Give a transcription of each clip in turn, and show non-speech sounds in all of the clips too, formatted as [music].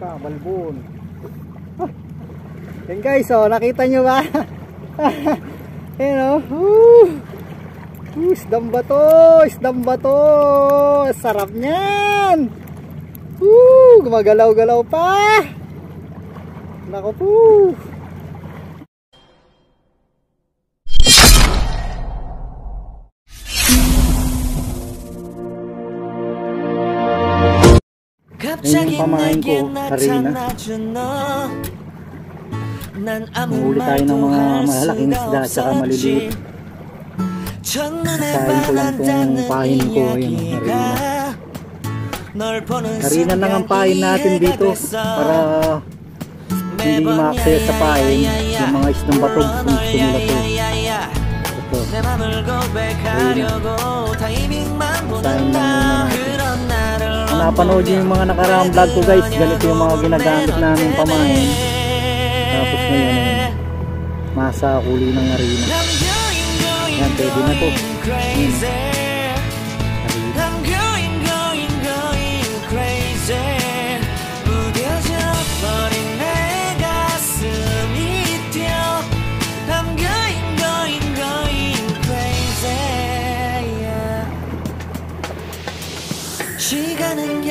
Kabalbon. Ah. Yan guys, oh, nakita nyo ba? [laughs] Ayan oh. Woo! Uh, isdam ba to? Isdam ba to? Sarap niyan! Woo! Gumagalaw-galaw pa! Nako po! Yung pamain ko, harina. Nahuli tayo ng mga malalaking isda at saka maliliit. Kain ko lang itong pain ko, yung harina. Harina lang ang pain natin dito para hindi ma-access sa pain yung mga isdang batog kung gusto nila ito. Ito. Harina. Kain lang muna natin napanood nyo yung mga nakaraang vlog ko guys, ganito yung mga ginagamit namin pamain. Tapos ngayon, ayun, masa huli ng arena. Yan, pwede na to. crazy.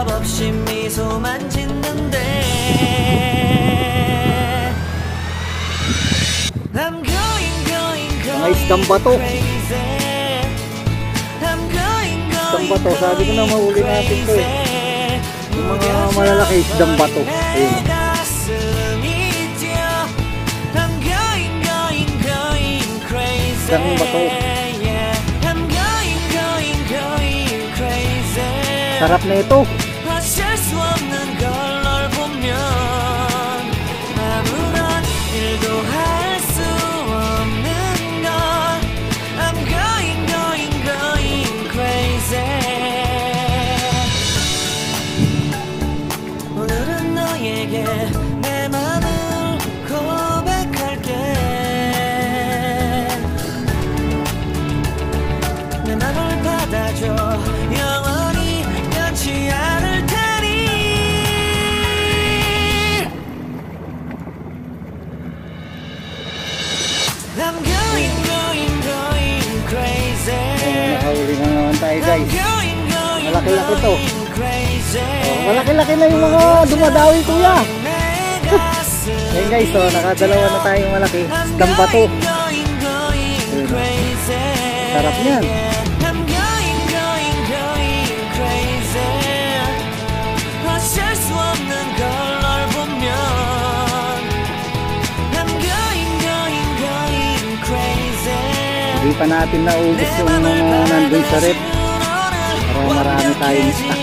대답 없이 미소만 짓는데 I'm going going Mga going isdang bato. crazy I'm going Isdang going bato. Sabi ko na mahuli natin to eh. Yung mga malalaki isdang bato. Ayun. Isdang bato. Sarap na ito. malaki-laki to. Oh, malaki-laki na yung mga dumadawi, kuya. [laughs] Ngayon guys, so, nakadalawa na tayong malaki. Dampa to. Sarap niyan. Hindi pa natin naubos yung mga nandun sa rep Para marami tayong stock.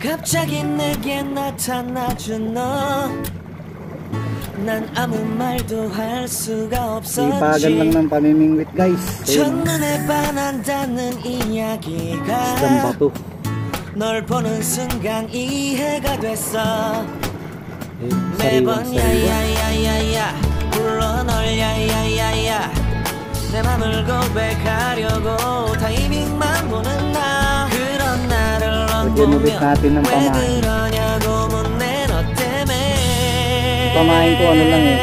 갑자기 내게 나타나준 너. 난 아무 말도 할 수가 Sipagan lang 없었지. ng pamimingwit guys. Ayun, 첫눈에 반한다는 isdang 이야기가 bato. 널 보는 순간 이해가 됐어. Ayun, 매번 sariwang sariwa. 야야야야야 내 맘을 고백하려고 타이밍만 보는 나 그런 나를 넌 Lagyan ulit 보며 natin ng 왜 pamain. 그러냐고 묻네 너 때문에 Pamain ko ano lang eh.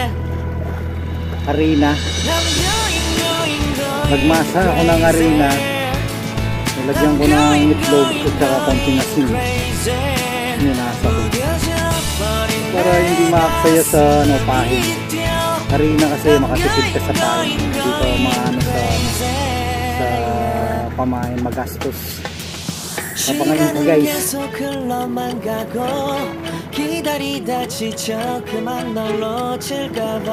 Arena. I'm going, going, going Nagmasa ako ng arena. Nilagyan ko ng itlog at saka konting asin. crazy Ninasa ko. 무뎌져 버린 Para hindi maaksaya sa ano, pahing. Arena kasi makatipid ka sa pahing. Hindi ka maano sa, sa pamain magastos. Napangayon ko guys. 기다리다 지쳐 그만 널 놓칠까봐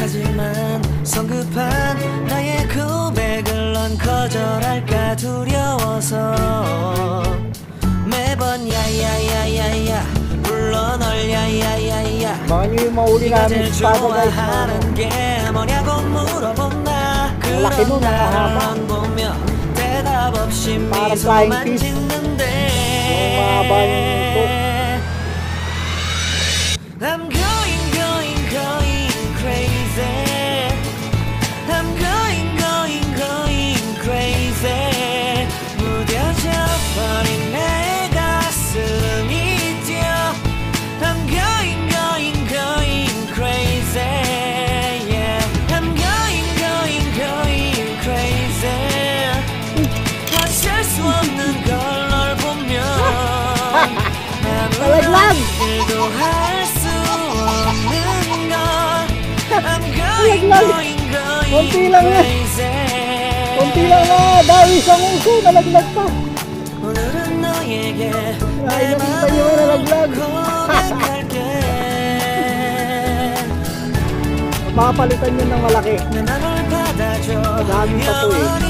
하지만 성급한 나의 고백을 넌 거절할까 두려워서 Abangan nyo yung mahuli namin Tago guys Ang laki nun, nakahaba Parang flying fish. Yung mahaba yun Malaglag! Malaglag! Kunti lang na! Kunti lang na! Dawi sa muso! Nalaglag pa! Ay, nakita niyo na nalaglag! [laughs] Papalitan niyo ng malaki. Madami pa po eh.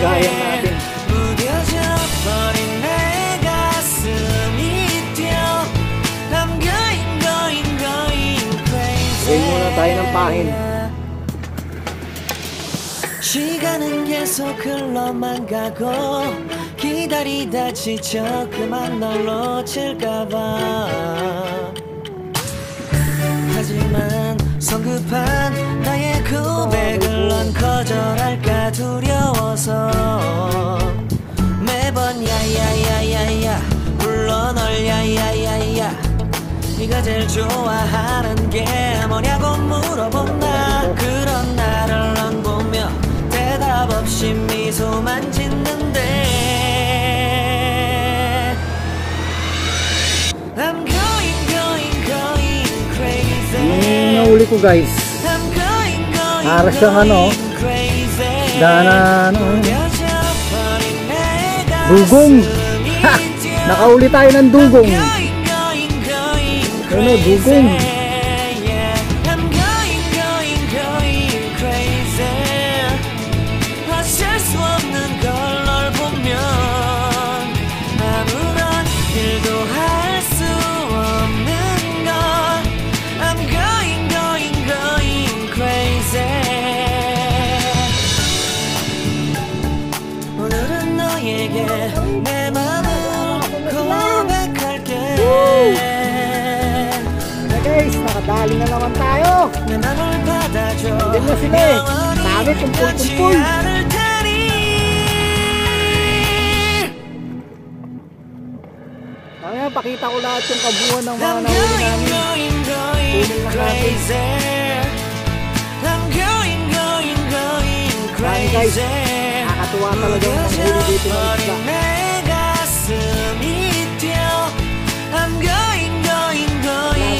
going crazy. Gawin muna tayo ng pahin. 시간은 계속 흘러만 가고 기다리다 지쳐 그만 널 놓칠까봐. 하지만 성급한 나의 고백을 넌 거절 좋아하는 게 뭐냐고 물어본다 그런 나를 넌 보며 대답 없이 미소만 짓는데 I'm going going going crazy Yung nahuli ko guys. Para siyang ano, 내 Dugong. Nakauli tayo ng dugong. 人类不共 Galing na naman tayo. Hindi na sila eh. Sabi, kumpul-kumpul. Kaya pakita ko lahat yung kabuuan ng mga nahuli namin. Tunin lang natin. Ayan guys, nakakatuwa talaga yung panghuli dito ng isla.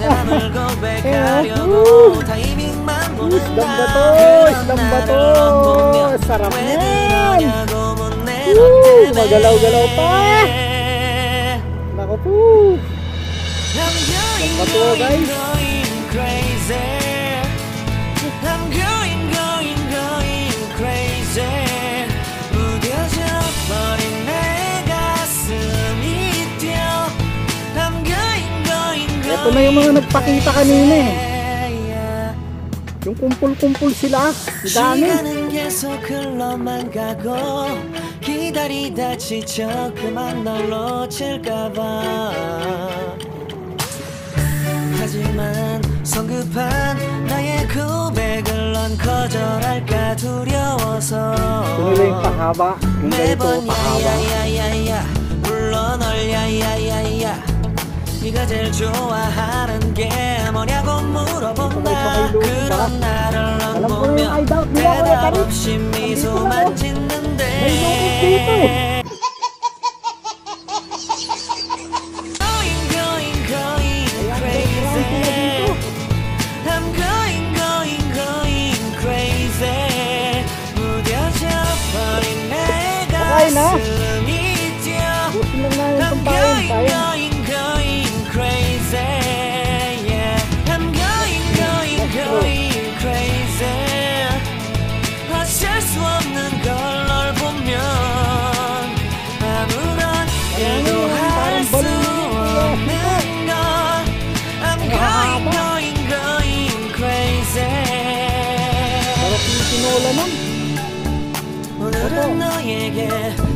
Kaya, woo! Isdang bato! Isdang bato! Sarap yan! Magalaw-galaw pa! Nako po! Isdang bato guys! Ito na yung mga nagpakita kanina eh. Yung kumpul-kumpul sila. Dami. 기다리다 지쳐 그만 널 놓칠까봐 하지만 성급한 나의 고백을 넌 거절할까 두려워서 매번. 야야야야야 불러 널 야야야야야 네가 제일 좋아하는 게 뭐냐고 물어본다 그런 나를 넌 Kuya 대답. 없이 미소만 oh. 짓는데 May lukid yeah, yeah.